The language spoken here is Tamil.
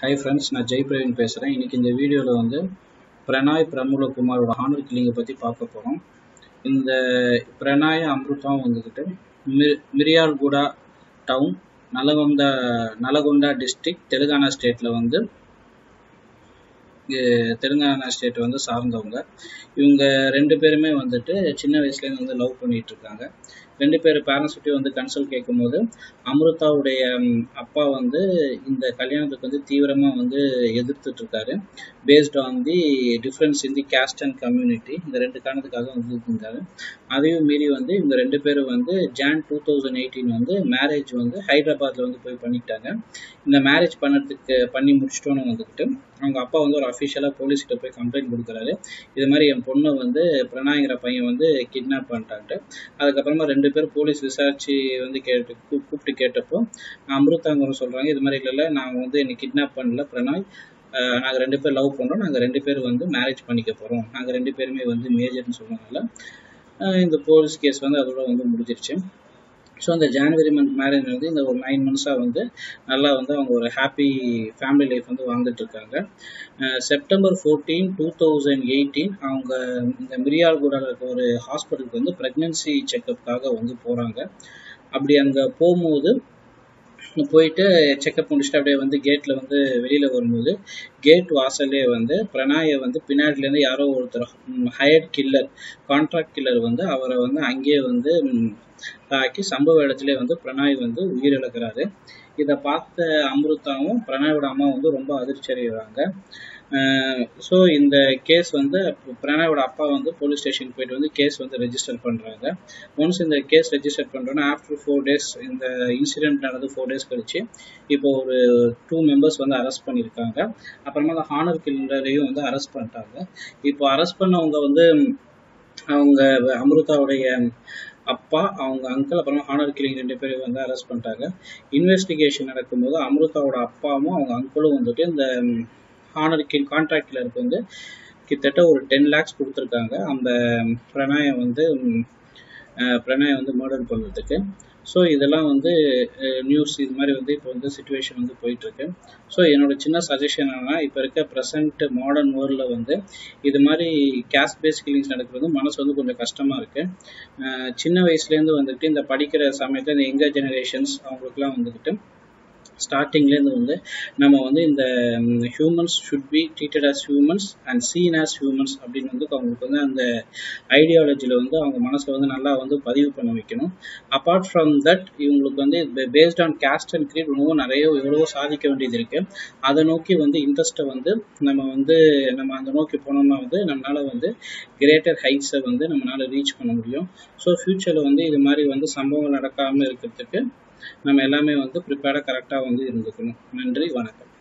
ஹை ஃப்ரெண்ட்ஸ் நான் ஜெய் பிரவீன் பேசுகிறேன் இன்றைக்கி இந்த வீடியோவில் வந்து பிரணாய் பிரமுலகுமாரோட ஹானர் கிளிங்கை பற்றி பார்க்க போகிறோம் இந்த பிரணாய் அம்ருதாவும் வந்துக்கிட்டு மி மிரியால்குடா டவுன் நலகொண்டா நலகொண்டா டிஸ்ட்ரிக்ட் தெலுங்கானா ஸ்டேட்டில் வந்து தெலுங்கானா ஸ்டேட் வந்து சார்ந்தவங்க. இவங்க ரெண்டு பேருமே வந்துட்டு சின்ன வயசுலேருந்து வந்து லவ் பண்ணிகிட்டு இருக்காங்க. ரெண்டு பேர் பேரண்ட்ஸ்கிட்டையும் வந்து கன்சல்ட் கேட்கும்போது அமிர்தாவுடைய அப்பா வந்து இந்த கல்யாணத்துக்கு வந்து தீவிரமாக வந்து எதிர்த்துட்டு இருக்காரு based on the difference in the caste and community இந்த ரெண்டு காரணத்துக்காக வந்து இருந்தாரு அதையும் மீறி வந்து இவங்க ரெண்டு பேரும் வந்து ஜான் டூ தௌசண்ட் எயிட்டீன் வந்து மேரேஜ் வந்து ஹைதராபாத்தில் வந்து போய் பண்ணிட்டாங்க இந்த மேரேஜ் பண்ணுறதுக்கு பண்ணி முடிச்சிட்டோன்னு வந்துக்கிட்டு அவங்க அப்பா வந்து ஒரு அஃபிஷியலாக போலீஸ்கிட்ட போய் கம்ப்ளைண்ட் கொடுக்குறாரு. இது மாதிரி என் பொண்ணை வந்து பிரணாய்ங்கிற பையன் வந்து கிட்னாப் பண்ணிட்டான்ட்டு அதுக்கப்புறமா ரெண்டு ரெண்டு பேர் போலீஸ் விசாரிச்சு வந்து கேட்டு கூப்பிட்டு கேட்டப்போ அமிர்தாங்கிறவங்க சொல்கிறாங்க இது மாதிரி இல்லை நாங்கள் வந்து என்னை கிட்னாப் பண்ணல பிரணாய். நாங்கள் ரெண்டு பேர் லவ் பண்ணுறோம் நாங்கள் ரெண்டு பேர் வந்து மேரேஜ் பண்ணிக்க போகிறோம் நாங்கள் ரெண்டு பேருமே வந்து மேஜர்னு சொல்கிறனால இந்த போலீஸ் கேஸ் வந்து அதோட வந்து முடிஞ்சிருச்சு. ஸோ அந்த ஜான்வரி மந்த் மேரேஜ் வந்து இந்த ஒரு நைன் மந்த்ஸாக வந்து நல்லா வந்து அவங்க ஒரு ஹாப்பி ஃபேமிலி லைஃப் வந்து வாழ்ந்துட்டு இருக்காங்க. September fourteen two thousand eighteen அவங்க இந்த மிரியால்கூடால இருக்க ஒரு ஹாஸ்பிட்டலுக்கு வந்து ப்ரெக்னென்சி செக்கப்புக்காக வந்து போகிறாங்க அப்படி அங்கே போகும்போது போயிட்டு செக்கப் முடிச்சுட்டு அப்படியே வந்து கேட்டில் வந்து வெளியில் வரும்போது கேட் வாசல்லே வந்து பிரணாயை வந்து பின்னாடிலேருந்து யாரோ ஒருத்தர் ஹயர்ட் கில்லர் கான்ட்ராக்ட் கில்லர் வந்து அவரை வந்து அங்கேயே வந்து தாக்கி சம்பவ இடத்துல வந்து பிரணாய் வந்து உயிரிழக்கிறாரு. இதை பார்த்த அமிர்தாவும் பிரணாயோட அம்மா வந்து ரொம்ப அதிர்ச்சி அடைகிறாங்க. ஸோ இந்த கேஸ் வந்து பிரணாயோட அப்பா வந்து போலீஸ் ஸ்டேஷனுக்கு போயிட்டு வந்து கேஸ் வந்து ரெஜிஸ்டர் பண்ணுறாங்க ஒன்ஸ் இந்த கேஸ் ரெஜிஸ்டர் பண்ணுறோன்னா ஆஃப்டர் ஃபோர் டேஸ் இந்த இன்சிடென்ட் நடந்து ஃபோர் டேஸ் கழிச்சு இப்போ ஒரு டூ மெம்பர்ஸ் வந்து அரெஸ்ட் பண்ணியிருக்காங்க. அப்புறமா அந்த ஹானர் கில்லரையும் வந்து அரெஸ்ட் பண்ணிட்டாங்க. இப்போ அரெஸ்ட் பண்ணவங்க வந்து அவங்க அமிர்தாவுடைய அப்பா அவங்க அங்கிள் அப்புறம் ஹானர் கிளிங் ரெண்டு பேரும் வந்து அரெஸ்ட் பண்ணிட்டாங்க. இன்வெஸ்டிகேஷன் நடக்கும்போது அமிர்தாவோட அப்பாவும் அவங்க அங்கிளும் வந்துட்டு இந்த ஹானர் கிங் கான்ட்ராக்ட் கில்லருக்கு வந்து கிட்டத்தட்ட ஒரு டென் லேக்ஸ் கொடுத்துருக்காங்க. அந்த பிரணாயை வந்து பிரணாயை வந்து மர்டர் பண்ணுறதுக்கு ஸோ இதெல்லாம் வந்து நியூஸ் இது மாதிரி வந்து இப்போ வந்து சுச்சுவேஷன் வந்து போயிட்டுருக்கு. ஸோ என்னோட சின்ன சஜஷன் என்னன்னா இப்போ இருக்க ப்ரெசண்ட் மாடர்ன் வேர்ல்டில் வந்து இது மாதிரி கேஷ் பேஸ் கில்லிங்ஸ் நடக்கிறது மனசு வந்து கொஞ்சம் கஷ்டமாக இருக்குது சின்ன வயசுலேருந்து வந்துட்டு இந்த படிக்கிற சமயத்தில் இந்த எங்கர் ஜெனரேஷன்ஸ் அவங்களுக்குலாம் வந்துக்கிட்டு ஸ்டார்டிங்லேருந்து வந்து நம்ம வந்து இந்த humans should be treated as humans and seen as humans அப்படின்னு வந்து அவங்களுக்கு வந்து அந்த ஐடியாலஜியில் வந்து அவங்க மனசில் வந்து நல்லா வந்து பதிவு பண்ண வைக்கணும். அப்பார்ட் ஃப்ரம் தட் இவங்களுக்கு வந்து based on caste and creed இன்னும் நிறைய எவ்வளவோ சாதிக்க வேண்டியது இருக்குது அதை நோக்கி வந்து இன்ட்ரெஸ்ட்டை வந்து நம்ம வந்து நம்ம அந்த நோக்கி போனோம்னா வந்து நம்மளால் வந்து கிரேட்டர் ஹைட்ஸை வந்து நம்மளால் ரீச் பண்ண முடியும். ஸோ ஃப்யூச்சரில் வந்து இது மாதிரி வந்து சம்பவம் நடக்காமல் இருக்கிறதுக்கு நம்ம எல்லாமே வந்து ப்ரிப்பேர்டாக கரெக்டாக வந்து இருந்துக்கணும். நன்றி வணக்கம்.